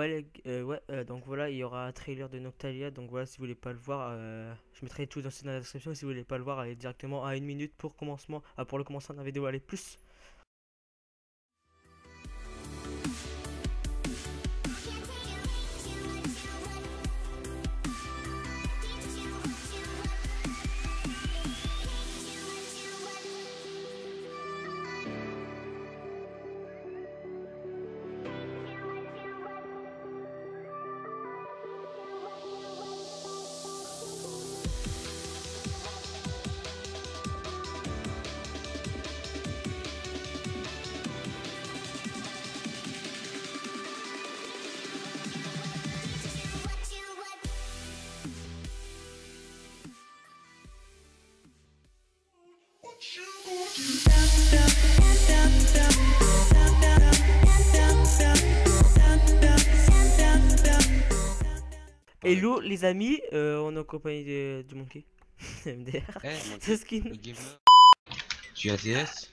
Ouais, euh, ouais euh, donc voilà, il y aura un trailer de Noctalia. Donc voilà, si vous voulez pas le voir, euh, je mettrai tout dans dans la description. Si vous voulez pas le voir, allez directement à une minute pour commencement, ah, pour le commencement de la vidéo. Allez, plus. Hello les amis, euh, on est en compagnie de- du Monkey. MDR. Eh, Ce skin. le. Tu as TS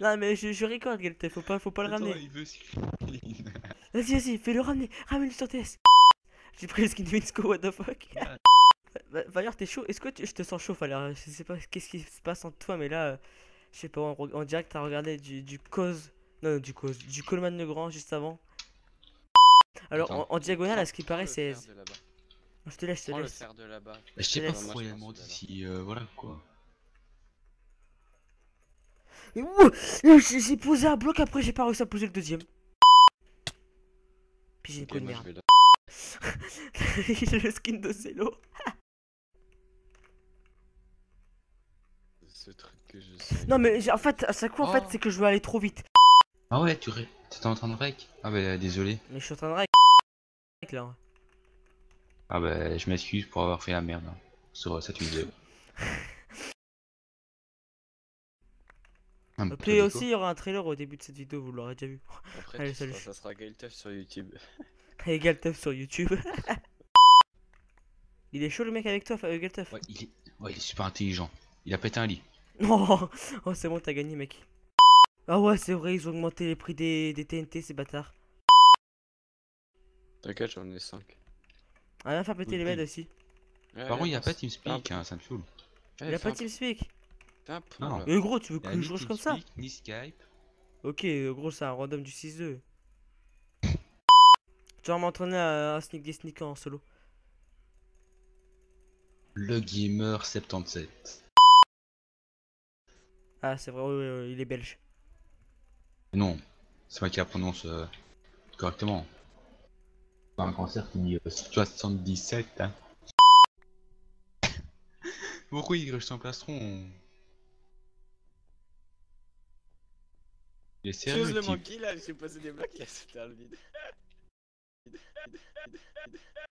Non mais je, je record faut pas, faut pas le ramener. il veut Vas-y, vas-y, fais-le ramener. Ramène-le sur TS. J'ai pris le skin Winsco, what the fuck. Va- Valère, t'es chaud Est-ce que tu- je te sens chaud, Valère? Je sais pas qu'est-ce qui se passe entre toi, mais là, euh, je sais pas, en, en direct, t'as regardé du, du cause. Non, non, du cause. Du Coleman le Grand juste avant. Alors, en, diagonale, à ce qui paraît, c'est. là-bas. Je te laisse, je te Prends le laisse. fer de là-bas. Bah, je sais pas pourquoi il a demandé si. euh, voilà quoi. Mais ouh, J'ai posé un bloc, après, j'ai pas réussi à poser le deuxième. Puis j'ai une coup de merde. le skin de Zelo. Ce truc que je sais. Non, mais en fait, à chaque fois, en fait, Oh. c'est que je veux aller trop vite. Ah ouais, tu t'étais en train de rec? Ah bah désolé. Mais je suis en train de rec là. Ah bah je m'excuse pour avoir fait la merde hein, sur cette vidéo. Dit aussi, il y aura un trailer au début de cette vidéo, vous l'aurez déjà vu. Après, Allez, tu salut. seras- ça sera Gaeltef sur YouTube. Et Galtef sur YouTube. il est chaud le mec avec toi, Galtef Ouais, il est... ouais, il est super intelligent. Il a pété un lit. Non Oh, c'est bon, t'as gagné, mec. Ah ouais, c'est vrai, ils ont augmenté les prix des, des TNT, ces bâtards. T'inquiète, j'en ai 5. Ah, viens faire péter les beds aussi. Par contre, il a pas TeamSpeak, hein, ça me saoule. Il a pas TeamSpeak. Non. Mais gros, tu veux que je joue comme ça Ni Skype. Ok, gros, c'est un random du 6-2. Tu vas m'entraîner à, à sneak des sneakers en solo. Le gamer 77. Ah, c'est vrai, il est belge. Non, c'est moi qui la prononce euh, correctement. Pas un cancer qui dit euh, 77, hein. Pourquoi il reste un plastron? Il est sérieux, Chose le type. monkey là, j'ai posé des blocs, il a sauté dans le vide.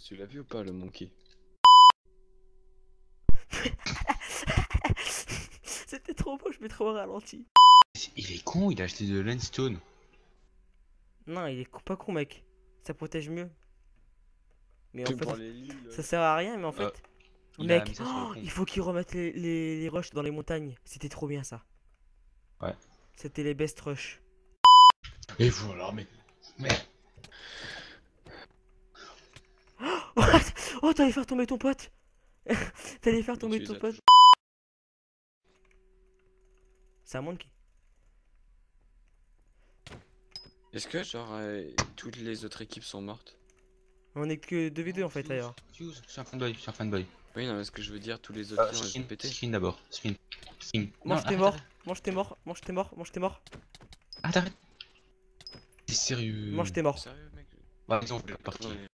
Tu l'as vu ou pas le monkey C'était trop beau, je mets trop au ralenti. Il est con, il a acheté de l'Enstone. Non, il est pas con, mec. Ça protège mieux. Mais en fait, ça sert à rien, mais en fait. Euh, il a mec, oh, il faut qu'ils remettent les, les, les rushs dans les montagnes. C'était trop bien ça. Ouais. C'était les best rush. Et voilà, mais. Merde. What? Oh, t'allais faire tomber ton pote T'allais faire tomber ton pote. C'est un monkey. Est-ce que genre euh, toutes les autres équipes sont mortes? On est que 2v2 en fait d'ailleurs. Fuse, je suis un fanboy, je suis un fanboy. Oui, non, mais ce que je veux dire, tous les autres Euh, spin, pété. spin d'abord, spin. Spin. Mange tes arrête. mange tes morts, mange tes morts, mange tes morts, Arrête, arrête. T'es sérieux mange tes morts. Sérieux, mec Bah, ils ont fait la partie. Ouais.